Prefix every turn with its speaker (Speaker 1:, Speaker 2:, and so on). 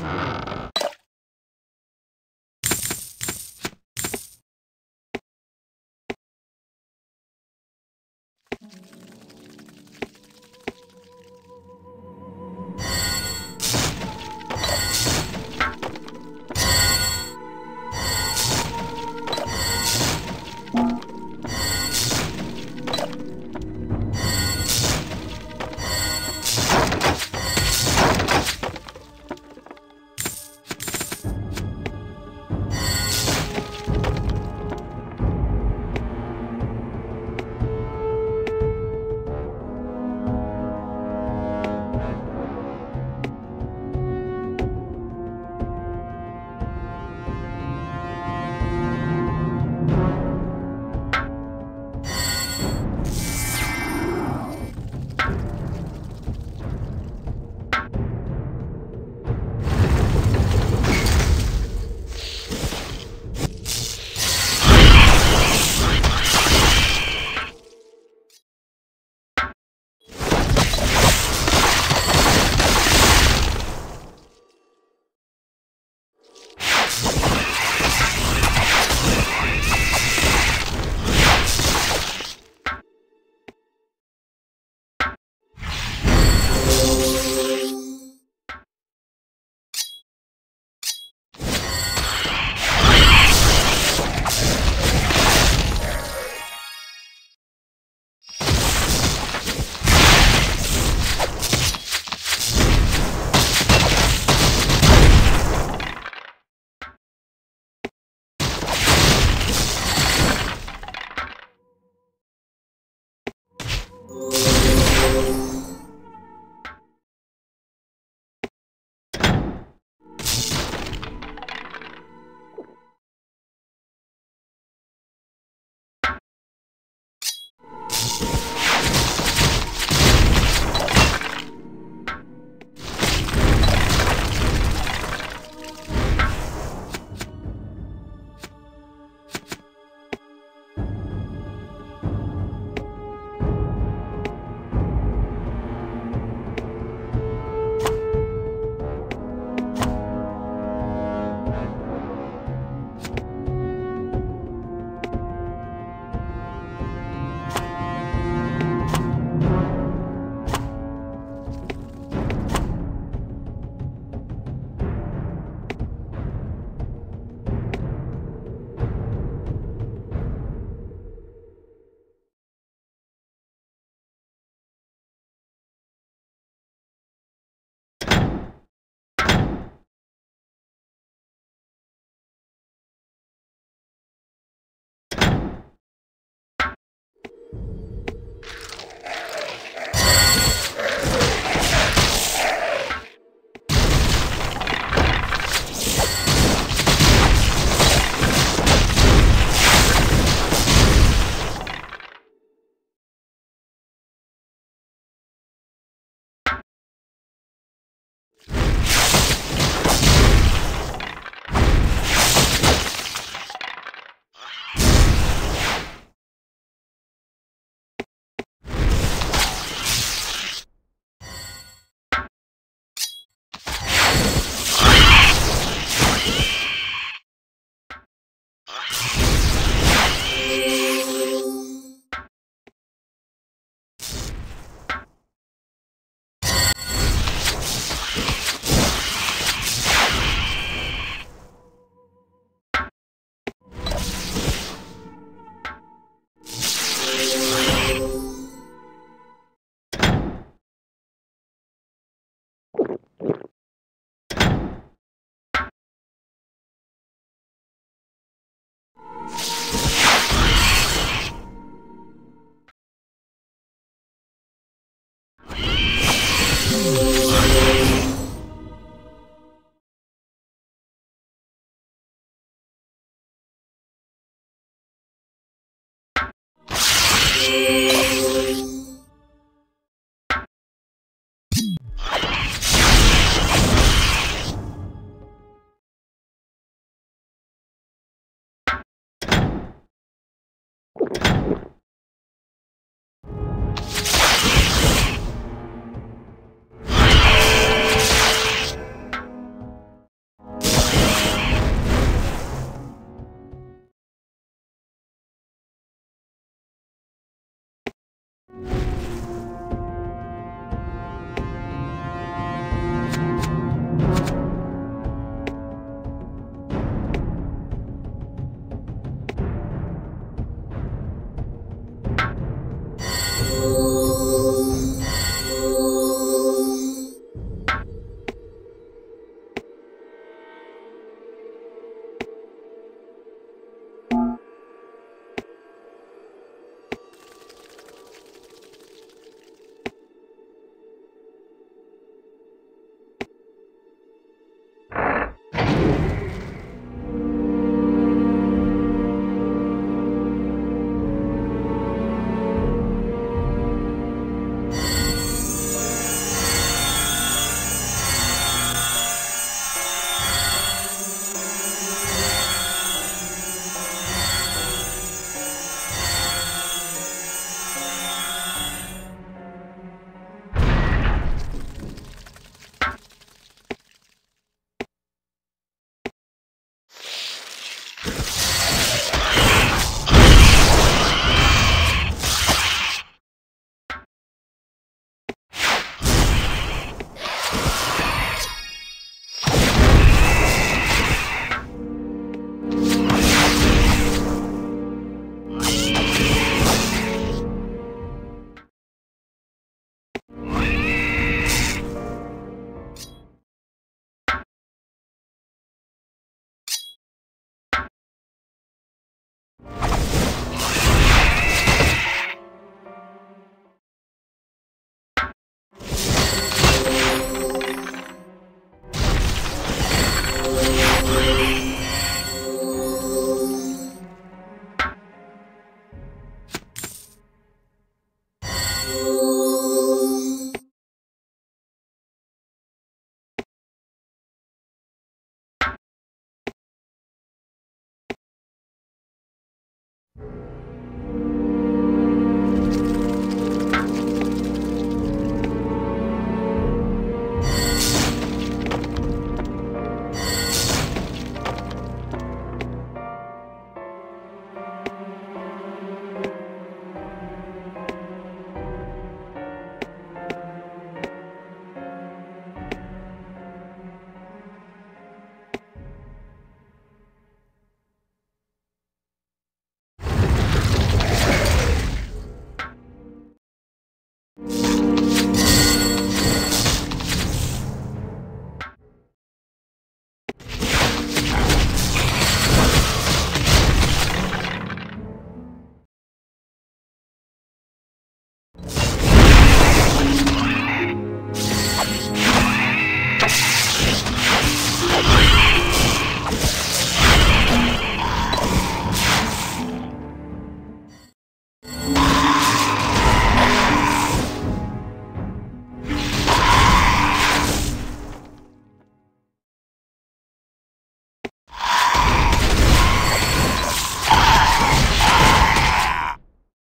Speaker 1: Mm-hmm.